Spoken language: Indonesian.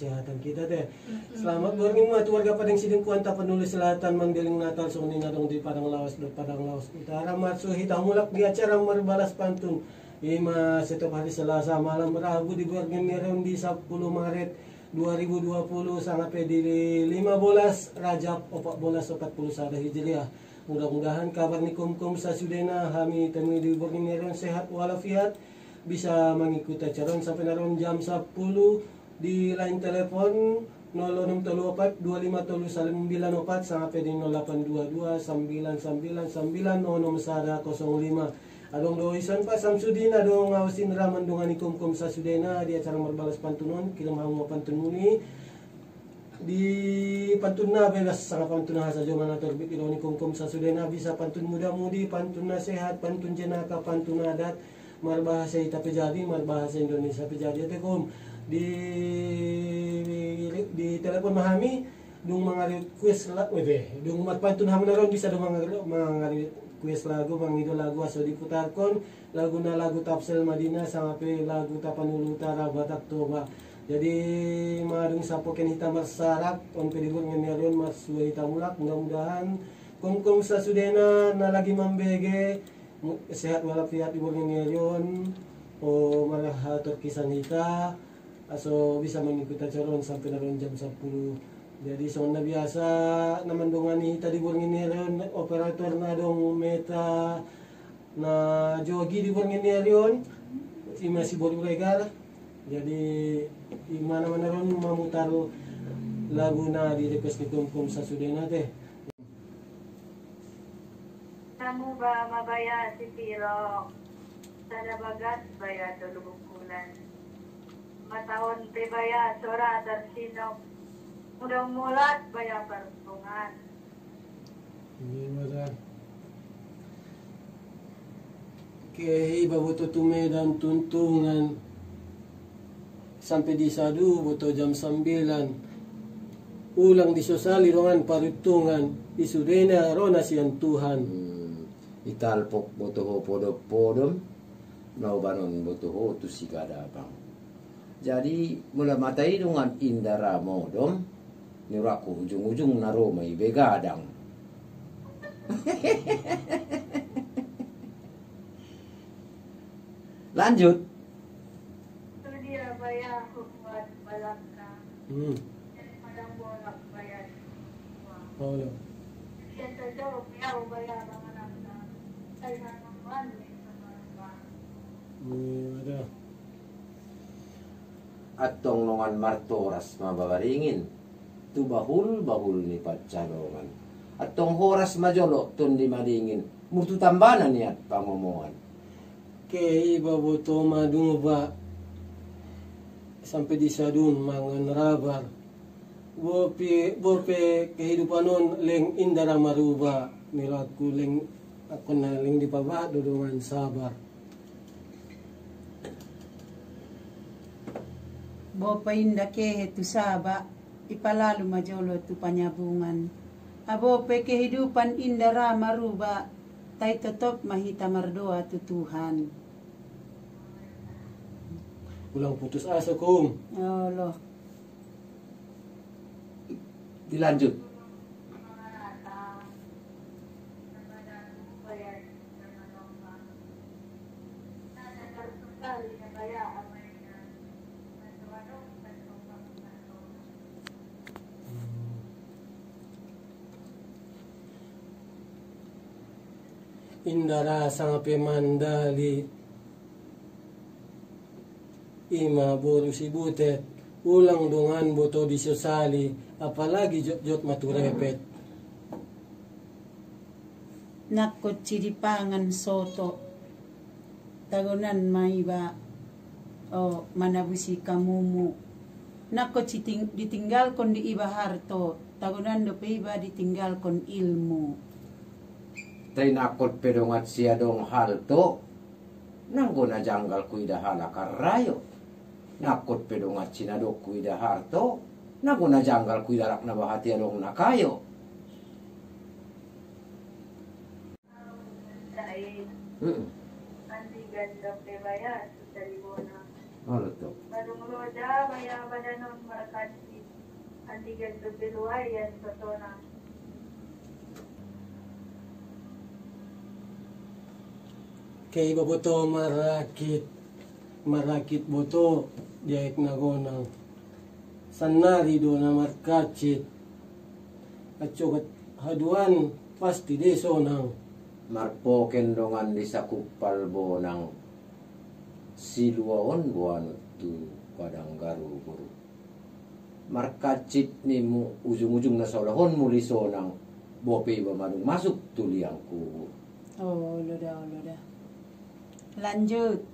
kesehatan kita teh. Selamat borngin mga warga Padang Siding Kuanta penulis selatan mangdiling Natal sa nadong di Padang Lawas do Padang Lawas Utara Matsu hitamulak di acara merbalas pantun. Ima setiap hari Selasa malam Rabu di borngin meron di 10 Maret 2020 sangat di 15 Rajab 1441 Hijriah. Mudah-mudahan kabar ni kumkum sa sudena kami temui di meron sehat walafiat bisa mengikuti acara sampai naron jam 10 di line telepon 0634 2539 sampai di 0822 999 nonom sada 05 Adong doisan pa Samsudin adong ngawasin raman dungan ikum kum sa sudena di acara merbalas pantunon kilam hamu pantununi di pantun na bebas sangat pantun na sa joman ator bikiloni kum kum sa sudena bisa pantun muda mudi pantun na sehat pantun jenaka pantun adat marbahasa ita pejadi marbahasa Indonesia pejadi itu kum? Di di telepon mahami dung mga request la webe dung matpantun hamna ron bisa dung mga mga kuis lagu mangido lagu aso diputarkon lagu na lagu tapsel Madinah sama pe lagu tapanulu utara Batak Toba. Jadi madung sapo ken hitam masarak on pedibur ngenerion mas suwe mulak mudah-mudahan kum kum sa sudena na lagi mambege sehat walafiat ibu ngenerion o malah hatur kisah kita aso bisa mengikuti acara sampai naron jam 10 jadi na biasa naman ni tadi burngin ron operator na dong meta. Na jogi di burngin ron si masih baru legal jadi imana mana ron mamutar lagu na di request ni kumkum sa sudena teh Kamu ba mabaya si Piro? Sada bagat baya tulungulan. Matahon te baya sora sinok Mudah mulat banyak peruntungan. Gimana? Kehi babuto tume dan tuntungan sampai di sadu buto jam sembilan ulang di sosali rongan parutungan isudena rona sian Tuhan hmm. Italpok boto ho podo podom nau banon boto ho tu sigada bang jadi mula matai dengan indara modom niraku ujung-ujung naro may begadang. Lanjut. Itu dia bayar kuat balaka. Hmm. Padang bolak bayar. Oh, ya. Dia terjauh bayar bayar mga nasa. Kaya naman Hmm, ada. At tong nongan martoras mababaringin. Tu bahul bahul ni pacalongan at tong horas majolo tun di madingin. Mutu tambanan niat pangomongan. Ke iba boto madungba sampai di sadun mangan rabar. Bope bope kehidupan non leng indara maruba milatku leng aku na leng di paba dodongan sabar Bopa inda ke tu saba ipalalu majolo tu panyabungan. Abo pe kehidupan indara maruba, tay tetap mahita mardoa tu Tuhan. Ulang putus asa kum. Ya Allah. Dilanjut. Indara sang pemandali ima buru si butet ulang dungan boto di sosali apalagi jot jot maturepet. Nakot pangan soto tagunan maiba o manabusi kamumu Nakot ditinggal kon di iba harto. Tagunan do iba ditinggal kon ilmu tay nakot pedongat siya dong halto nanggo na janggal kuida halakar rayo nakot pedongat sinado kuida harto. Nanggo na janggal kuida rak na bahati adong nakayo. Mm. Andi ganda pe baya sa libona. Halto. Badung roda, maya badanon marakasi. Antigan tubiluay, yan patona. Kay baboto marakit marakit boto diaik nagonang sanari do na markachit at sukat haduan pasti deso nang Marpoken dongan di sakupal bo ng siluaon buwan tu padang garu guru. Markacit ni ujung-ujung na solahon muliso ng bope ba manung masuk tuliang ku. Oh, loda, loda. Lanjut.